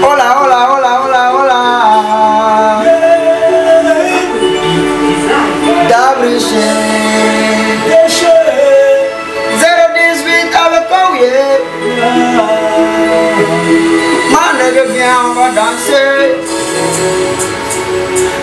Hola, hola, hola, hola, hola. Zero Dobrze. Ma nègre viens, on va danser.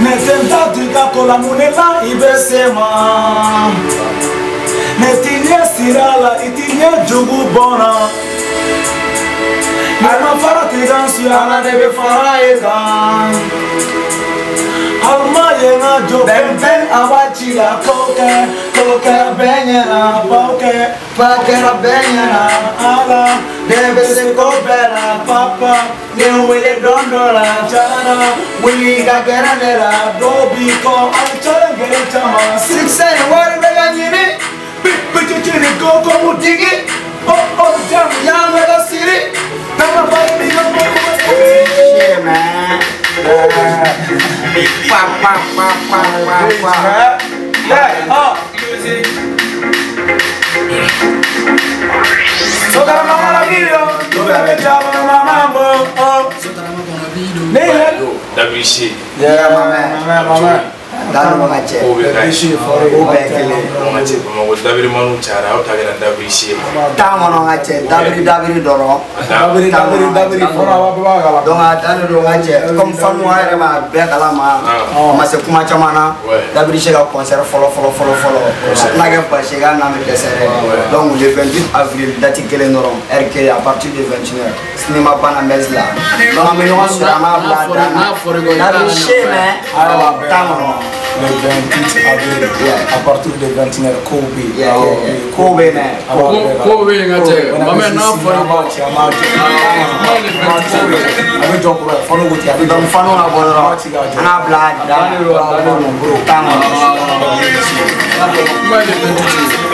Netenda dugato la munela ibesema. Netinia sirala itinia jugu bona. Alma fara tizan siyana ne be fara ezan Alma yena jo ben ben awachi la koke Koke ra benye na poke Poke ra benye na ala Debe se kobe papa Ne wele dondo la chara Wili gagera ne la dobi ko Alchara gere chama Six seven wari ne nyini Bip bit chini koko mutigi Oh oh jam yame la siri Pap, pap, pap, pap, pap, pap. Ya, oh. Saudara mama lagi dong, sudah kejauhan sama Ya, mama, mama, mama. aw ni ɲɔgɔn cɛ o bɛɛ kelen dabiri manu cara aw ta kɛra dabiri si ye tan kɔnɔ ka cɛ dabiri dabiri dɔrɔn dabiri dabiri dabiri fɔra wa bɛɛ b'a kala donc a dan de don ka cɛ comme fanu an yɛrɛ b'a bɛɛ kala ma a ma se ah. kuma caman na dabiri si ka concert fɔlɔ fɔlɔ fɔlɔ fɔlɔ a tɛna kɛ basi k'a n'a bɛ dɛsɛ dɛ donc le 28 avril date kelen dɔrɔn heure kelen à partir de 21 heures cinéma bana mɛs la donc an bɛ ɲɔgɔn sɔrɔ an b'a bila a dan na dabiri si mɛ tan kɔnɔ le 20 aprile yeah. a partir de 29 kobe yeah, yeah, yeah. kobe ne kobe nga cɛ mame n'a fɔra ko a bɛ jɔ kura fɔlɔ ko ti a bɛ dɔn fɔlɔ ka bɔ dɔrɔn a n'a bila da la a bɛ mɔn bolo tan kɔnɔ kuma ye 22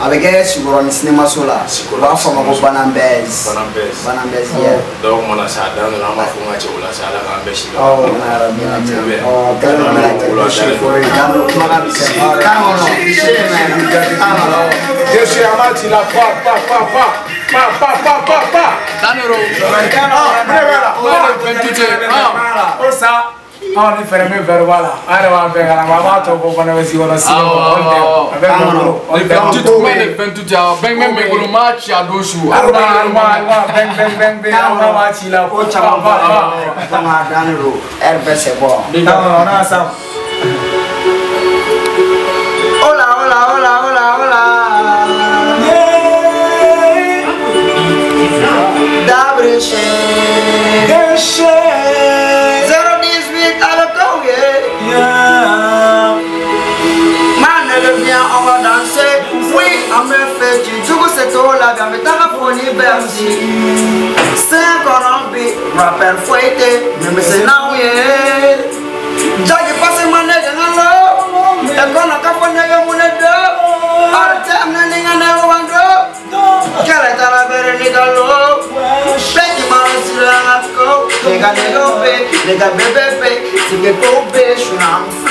Oh, a bɛ kɛ sikɔrɔni sinemaso la u b'a fɔ a ma ko bananbɛs bananbɛs yɛ dɔw mana se a daminɛ an b'a fɔ n ka cɛw la se ala k'an bɛɛ si la ɔ n'a yɛrɛ bɛ na cɛ ɔ kalo bɛ na cɛ ko si foro ye kan kɔnɔ kan kɔnɔ si ye mɛ kan kɔnɔ. jesu an b'a ci la pa pa pa pa pa pa pa pa pa. daniro. ɔ ne bɛ la. o sa. aw ni fɛrɛ min fɛrɛ b'a la a yɛrɛ b'an bɛɛ kalama a b'a tɔ bɔ fana bɛ sigi kɔnɔ sini kɔnɔ olu tɛ a bɛ bɛn bolo olu tɛ an bolo bɛ yen bɛn tu ja bɛn bɛn bɛ bolo maa ci a don su aw b'a aw b'a aw b'a bɛn bɛn bɛn bɛn aw b'a b'a ci la ko caman b'a la donc a dannen don ɛri bɛ sɛ bɔ. non non n'a san. on va danser. Oui, on me fait du tout. c'est tout la gamme, mais t'as raponi C'est encore un beat, rappel fouetté, mais c'est là où il est. ma et qu'on a qu'à est nègre, Arrêtez, Quelle est la belle l'eau? la